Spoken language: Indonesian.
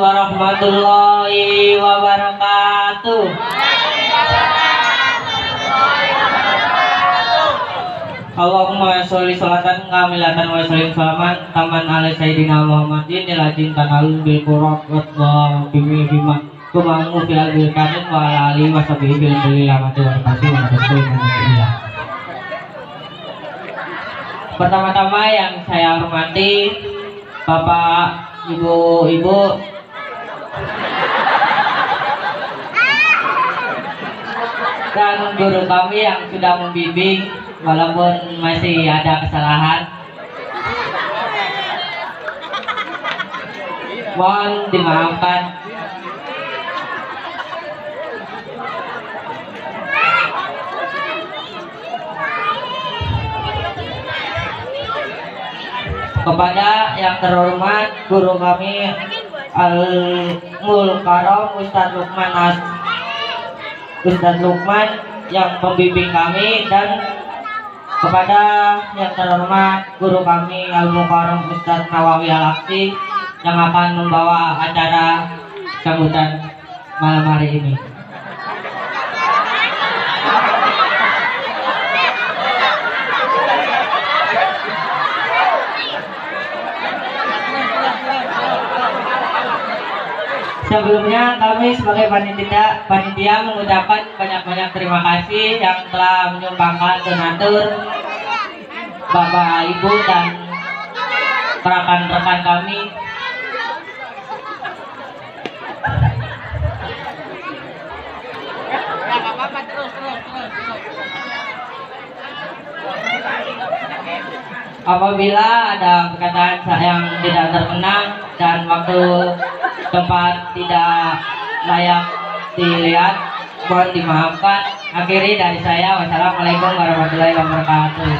warahmatullahi wabarakatuh. Allahumma sholli sholatan kamilatan wa sallim salaman taman ala sayyidina Muhammadin ila jintan alun bil qurab wa bimi bima kumangu fi al kanin wa ala ali wa sahbihi bil bil lamati wa wa Pertama-tama yang saya hormati Bapak, Ibu, Ibu. Dan guru kami yang sudah membimbing walaupun masih ada kesalahan. Mohon dimaafkan kepada yang terhormat guru kami Al Mulkarom Ustadz Lukman As Ustadz Lukman yang membimbing kami dan kepada yang terhormat guru kami Al Mukarram Ustadz Nawawi Al yang akan membawa acara sambutan malam hari ini. Sebelumnya kami sebagai panitia panitia mengucapkan banyak-banyak terima kasih yang telah menyumbangkan donatur Bapak Ibu dan rekan-rekan kami. Apabila ada perkataan yang tidak terkenang dan waktu tempat tidak layak dilihat mohon dimaafkan akhiri dari saya. Wassalamualaikum warahmatullahi wabarakatuh